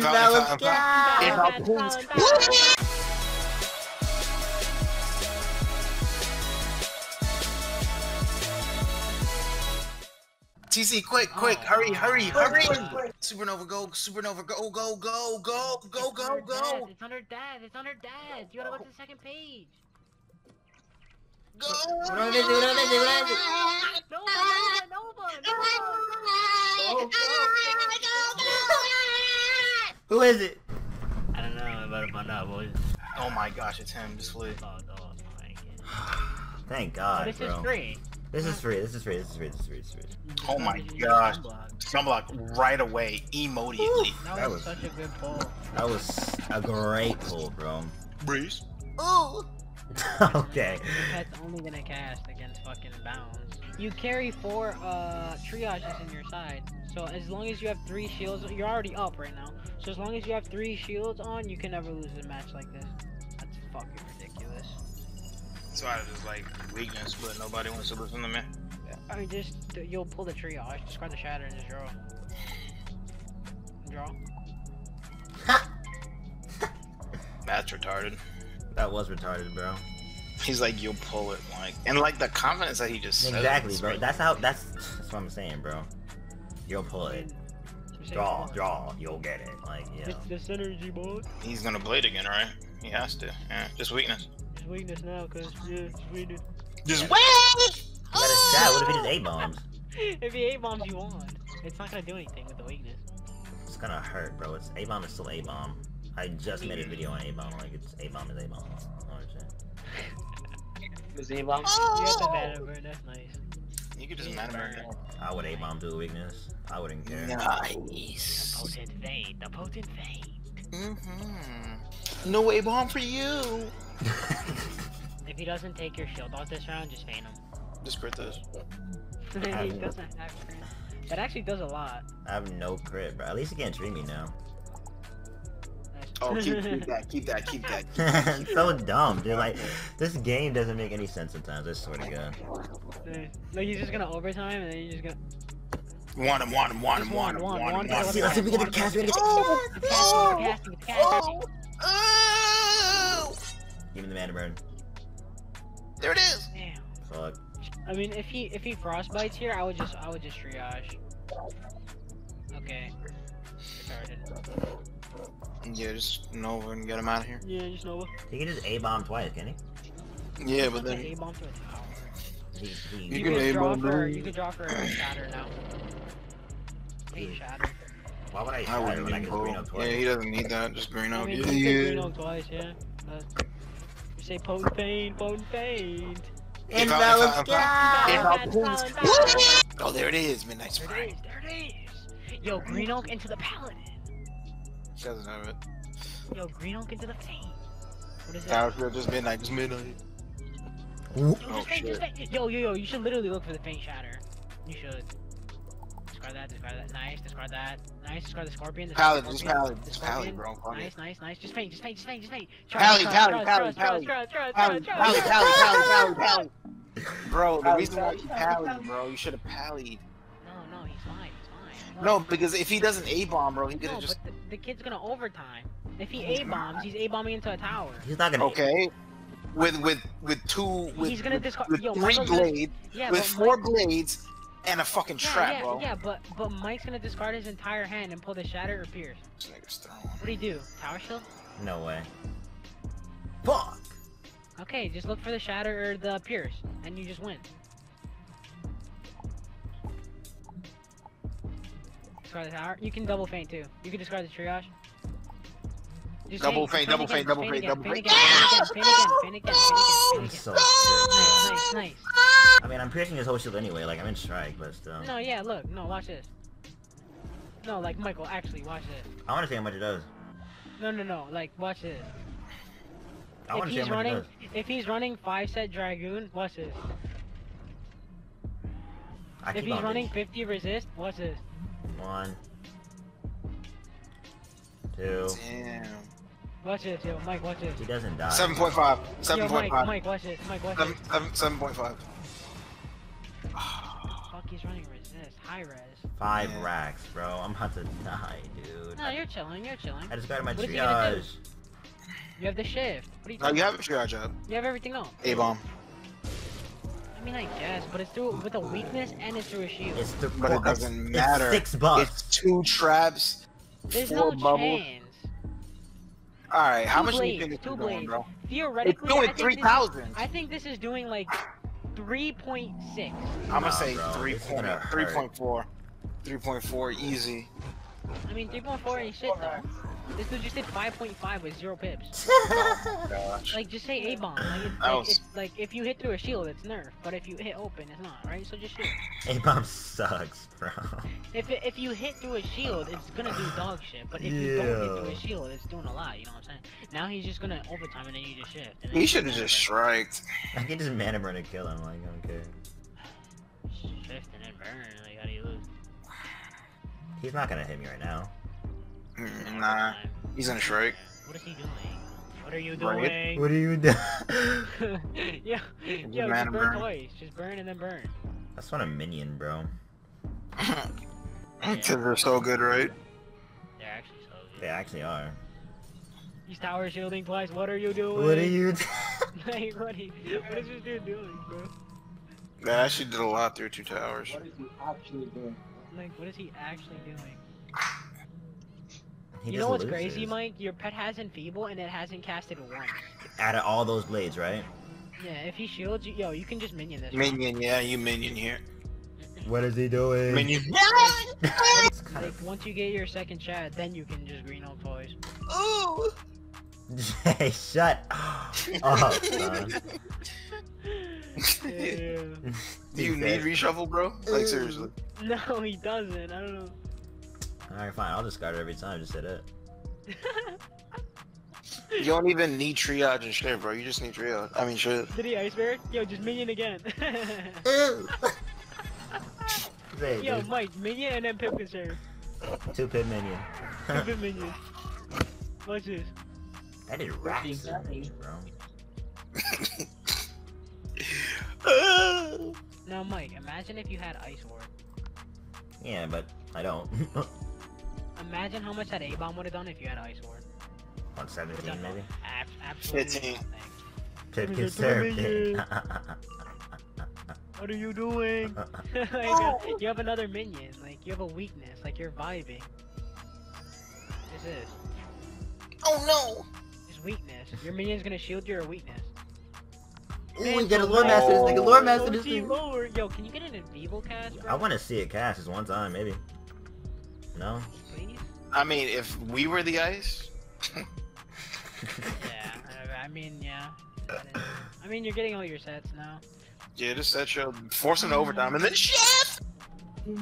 Invalid Invalid sky. Invalid Invalid TC, quick, quick, hurry, hurry, hurry! Supernova, go, Supernova, go, go, go, go, go, go, go, It's under dad. It's under dad. You gotta go to the second page. go! Bro, this is- bro, this is- bro, this is- Nova, Nova, Nova. Who is it? I don't know. I better find out, boys. Oh my gosh, it's him, just flew. Oh, no, my Thank oh, God, This bro. is free. This is free. This is free. This is free. This is free. This is free. Oh my gosh. sunblock. Sunblock right away, immediately. That, That was, was- such a good pull. That was a great pull, bro. Breeze. okay. Your pet's only gonna cast against fucking bounds. You carry four uh triages in your side. So as long as you have three shields, you're already up right now. So as long as you have three shields on, you can never lose a match like this. That's fucking ridiculous. So I was like weakness, but nobody wants to listen to me. I mean, just you'll pull the triage, discard the shatter, and just draw. Draw. That's retarded. That was retarded, bro. He's like, you'll pull it, like, and like the confidence that he just said. Exactly, bro. like- That's how. That's that's what I'm saying, bro. You'll pull it. Draw, draw. You'll get it. Like, yeah. It's the synergy, boy. He's gonna blade again, right? He has to. Yeah, just weakness. It's weakness now, cause yeah, it's weakness. Just You got a stat. What if he just A bombs? if he eight bombs you on, it's not gonna do anything with the weakness. It's gonna hurt, bro. It's A bomb is still A bomb. I just made a video on A bomb. Like, it's A bomb is A bomb. You got the mana burn, that's nice. You could just mana burn. I would A bomb do a weakness. I wouldn't care. Nice. The Potent vein, the potent vein. Mm-hmm. No A-bomb for you. If he doesn't take your shield off this round, just feign him. Just crit this. he doesn't have crit. That actually does a lot. I have no crit, bro. At least he can't treat me now. Nice. Oh, keep, keep that, keep that, keep that. It's so dumb, dude. Like, this game doesn't make any sense sometimes. I swear to God. Nice. Like he's just gonna overtime and then you're just gonna. Want him, want him, want him, want him, want him, one, want Let's see, let's see if we get the cast. We get the It's casting, it's casting, it's casting. Oh! Give me the mana burn. There it is. Damn. Fuck. I mean, if he if he frostbites here, I would just I would just triage. Okay. Retarded. Yeah, just Nova and get him out of here. Yeah, just Nova. He can just A bomb twice, can he? Yeah, but then A bomb to a tower. He, he, You You, can could A draw bomb, for bro. you can draw for a shatter now. Hey, shatter. why would I I shatter wouldn't when I even can green pull. up Yeah, he doesn't need that. Just green I out. mean, Yeah, you could green yeah. on twice, yeah. Uh, you say potent pain, potent pain. Invalid If Oh, there it is. Midnight There it is, there it is. Yo, Green Oak into the Paladin. She doesn't have it. Yo, Green Oak into the Fiend. What is Tower that? Field, just midnight, just midnight. Ooh. Yo, Oh, just Feint, just Feint. Yo, yo, yo, you should literally look for the Feint Shatter. You should. Discard that, discard that. Nice, discard that. Nice, discard the Scorpion. discard the Pally, just Pally, just Pally, bro. Fuck Nice, nice, nice. Just feint, just feint, just feint, just feint. Pally, Trust, Pally, trust, Pally, trust, Pally. trust, trust, Pally, trust, Pally, trust, Pally, trust, Pally, trust. Pally, Pally. Bro, the reason why you pallied, bro, you should have pallied. No, because if he doesn't A bomb, bro, he could No, just. but the, the kid's gonna overtime. If he A bombs, he's A bombing into a tower. He's not gonna. Okay. With with with two with, He's gonna with, discard- with yo, three Michael's gonna- blades Yeah, with four Mike, blades and a fucking yeah, trap, yeah, bro. yeah, but but Mike's gonna discard his entire hand and pull the shatter or pierce. This nigga's throwing. What do you do? Tower shield? No way. Fuck. Okay, just look for the shatter or the pierce, and you just win. Discard the tower. You can double feint too. You can discard the triage. Just Double feint, feint, double again, feint, double feint feint, double feint I'm so sick. Nice, nice, nice. I mean, I'm piercing his whole shield anyway. Like I'm in strike, but still. No, yeah, look, no, watch this. No, like Michael, actually, watch this. I want to see how much it does. No, no, no, like watch this. I if want to see he's how much it running, if he's running five set dragoon, watch this. I If he's running 50 resist, watch this. One. Two. Damn. Watch this, yo, Mike, watch this. He doesn't die. Seven point five. Seven Yo, point Mike. Mike, watch this. Mike, watch Seven, this. seven, seven point five. Fuck, he's running resist. High high res. Five Yeah. racks, bro. I'm about to die, dude. No, you're chilling. You're chilling. I just got my What is he gonna do? triage. You have the shift. What are you No, you have a triage up. You have everything up. A bomb. I mean, I guess, but it's through with a weakness and it's through a shield. It's the But it doesn't it's matter. six bucks. It's two traps. There's four no bubbles. chance. All right, how Two much do you think it's two doing, blades. bro? Theoretically, It's doing I think this- I think this is doing like 3.6. I'm gonna Nah, say bro, three this is point gonna three hurt. point four. 3.4 easy. I mean, 3.4 ain't shit though. This dude just did 5.5 with zero pips. Oh, oh, gosh. Like, just say A bomb. Like, it's, That like, was- it's, like, if you hit through a shield, it's nerf. But if you hit open, it's not, right? So just shoot. A-bomb sucks, bro. If it, if you hit through a shield, it's gonna do dog shit. But if you don't hit through a shield, it's doing a lot. You know what I'm saying? Now he's just gonna overtime and then you just shift. He should have just striked. I can just mana burn and kill him, like, I don't care. shift and then burn. Like, how do you lose? He's not gonna hit me right now. Mm, Nah, he's gonna strike. What is he doing? What are you Right. doing? What are you doing? yeah, yeah, mana just burn burn. twice. Just burn and then burn. That's not a minion, bro. Because they're so good, right? They're actually so They actually are. He's tower shielding twice. What are you doing? What are you like, what, you, what is this dude doing, bro? They actually did a lot through two towers. What is he actually doing? Like, what is he actually doing? He you know what's crazy. Mike? Your pet has Enfeeble and it hasn't casted once. Out of all those blades, right? Yeah, if he shields you, yo, you can just minion this. Minion, yeah, you minion here. What is he doing? Minion. Like, once you get your second chat, then you can just green up toys. Ooh. Jay, shut up, son. Do you need reshuffle, bro? Like seriously. No, he doesn't. I don't know. Alright, fine. I'll discard it every time. Just hit it. You don't even need triage and shit, bro. You just need triage. I mean, shit. Did he ice bear? Yo, just minion again. Jay, Yo, there's Mike, minion and then pip conserve. two pit minion. Two pip minion. Watch this. that did racks of me, bro. Now, Mike, imagine if you had ice ward. Yeah, but I don't. Imagine how much that A bomb would have done if you had ice ward. On 17, maybe? Ab- absolutely 15. nothing. Pip Give me can the serve minion. it. What are you doing? like, uh, you have another minion. Like, you have a weakness. Like, you're vibing. This is. oh no! It's weakness. Your minion's gonna shield your weakness. Ooh, we got a lore master this nigga, lore master this nigga. Yo, can you get an Invivo cast, bro? I want to see it cast just one time, maybe. No? Please? I mean, if we were the ice, Yeah, I- I mean, yeah. I mean, you're getting all your sets now. yeah, just that show, force an overtime, and then shift. What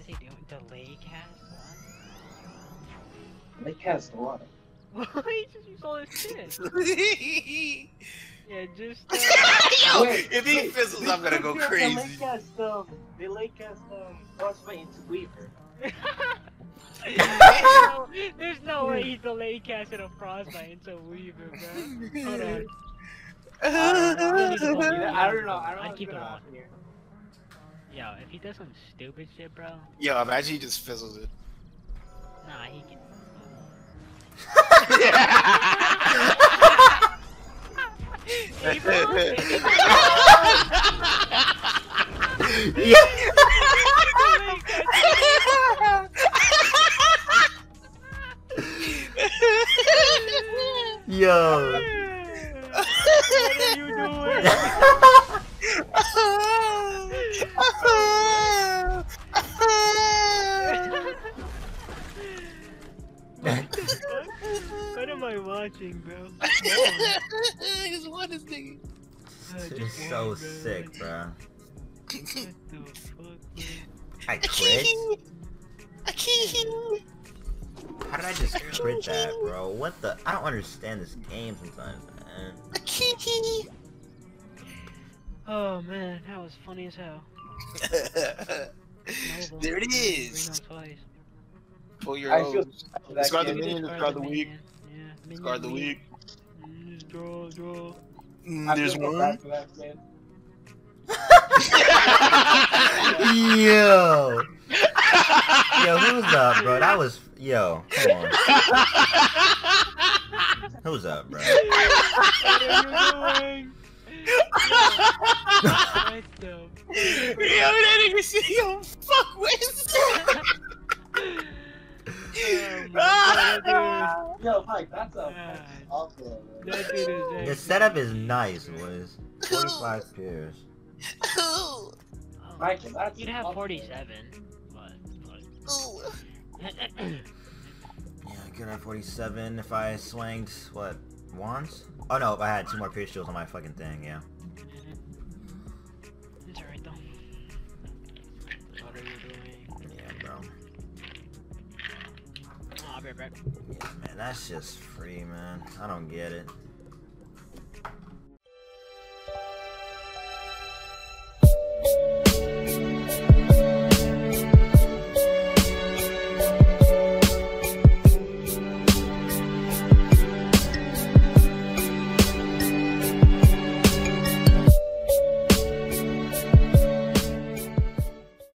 is he doing? Delay cast? They cast a lot. What? What? he just used all his shit. Yeah, just. Uh, Yo, Wait, if he wait, fizzles, I'm gonna go They crazy. late cast um, they late cast um, Frostbite into Weaver. There's, no, there's no way he delay casted a frostbite into Weaver, bro. Hold on. I don't know. I don't know. I don't know I'd keep it gonna on. here. Yo, if he does some stupid shit, bro. Yo, imagine he just fizzles it. Nah, he can. Yo! What am I watching, bro? Just one is thinking. It's so sick, bro. What the fuck, man? I crit? I can't. How did I just crit that, bro? What the? I don't understand this game sometimes, man. I can't. Oh man, that was funny as hell. There it Green is. on twice. Pull your I feel O's. bad for that Discard the kid. minion, Discard discard the minion. weak. Yeah, minion Discard the weak. Draw, draw. Mm, There's one. bad for that kid. Yo! Yo, who's up, bro? That was yo. Come on. Who's up, bro? What are you doing? What the Yo, that nigga said, yo, fuck with Oh god, Yo, Mike, that's a God. that's awful. that dude. That dude is The setup is nice, boys. 45 pairs. Oh, Michael, that's You'd have 47, but. but... Yeah, I could have 47 if I swanged, what, wands? Oh no, I had two more pierce shields on my fucking thing, yeah. it's alright though. What are you doing? Yeah, bro. Oh, I'll be right back. Yeah, man, that's just free, man. I don't get it.